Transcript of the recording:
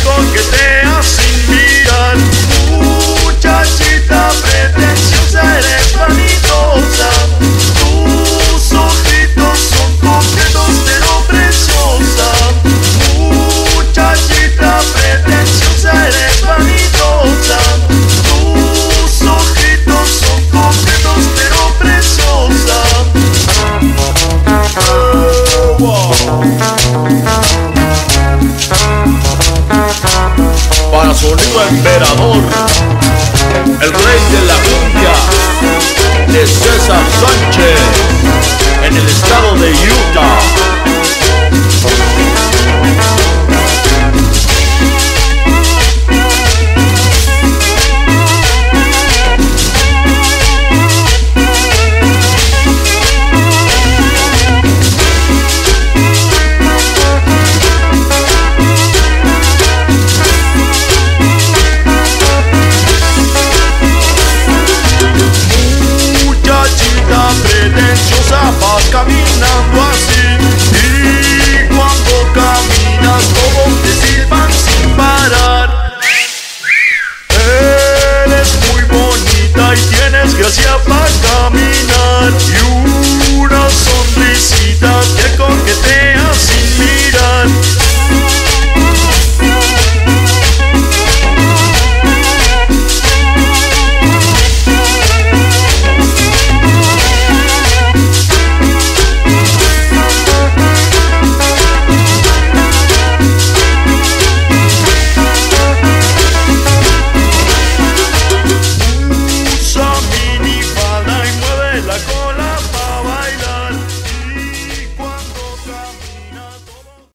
que coquetea el